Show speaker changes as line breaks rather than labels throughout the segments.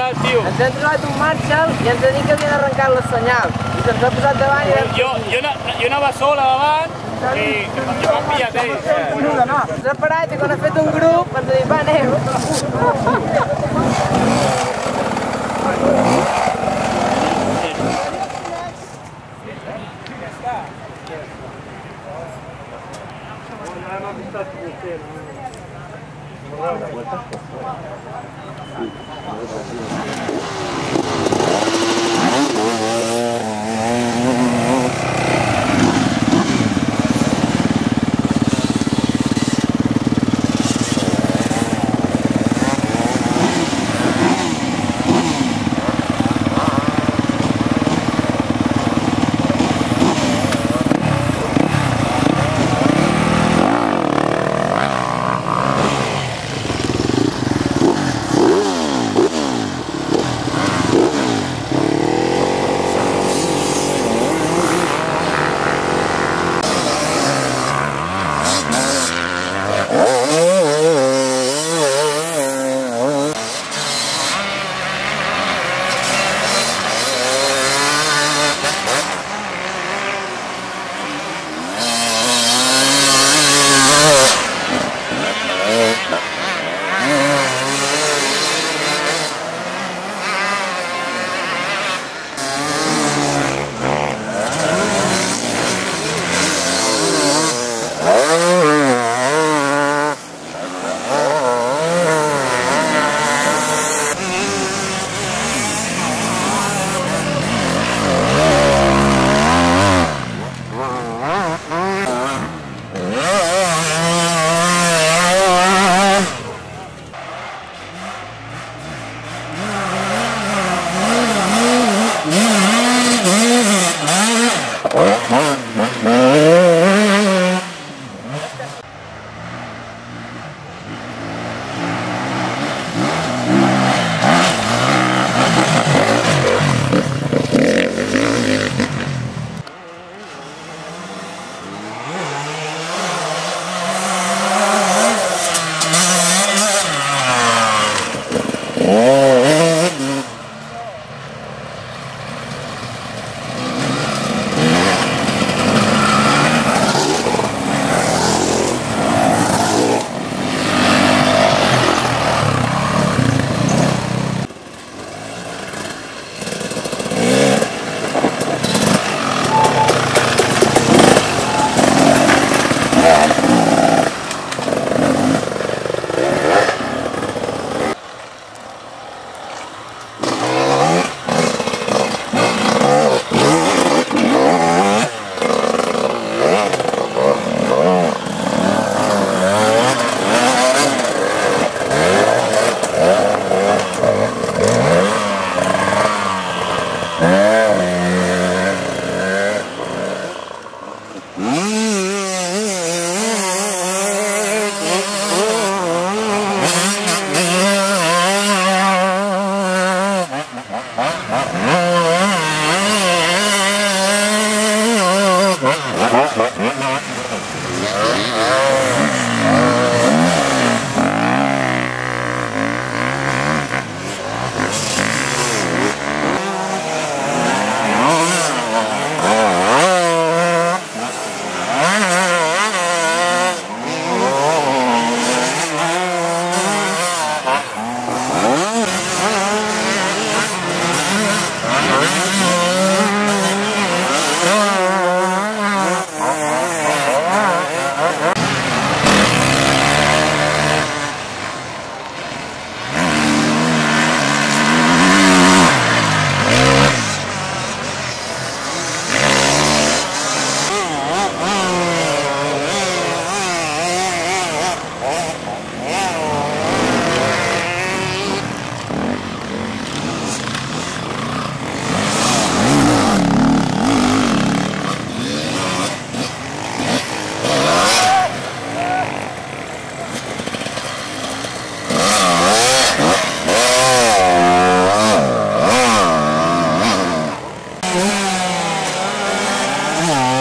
Passat, tio.
Ens hem trobat un Marshall i ens ha dit que havien arrencat les senyals. I se'ns ha posat davant i.
Jo, jo, ana- jo anava sola davant i jo m'han pillat ells.
Ens ha parat i quan ha fet un grup Oh.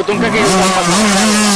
वो तुमका कैसे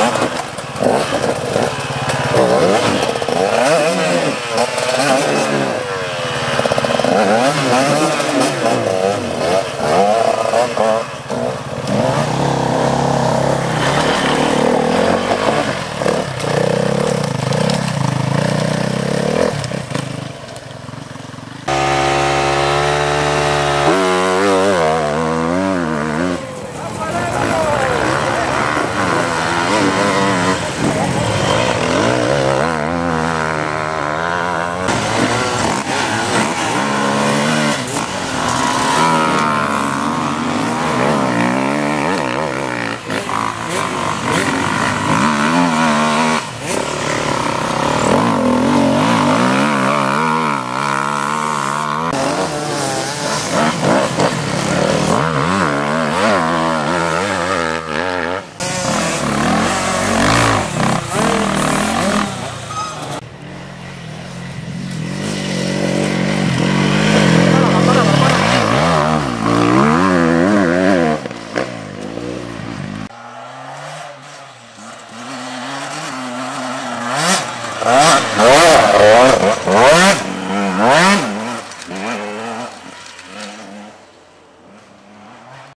Thank.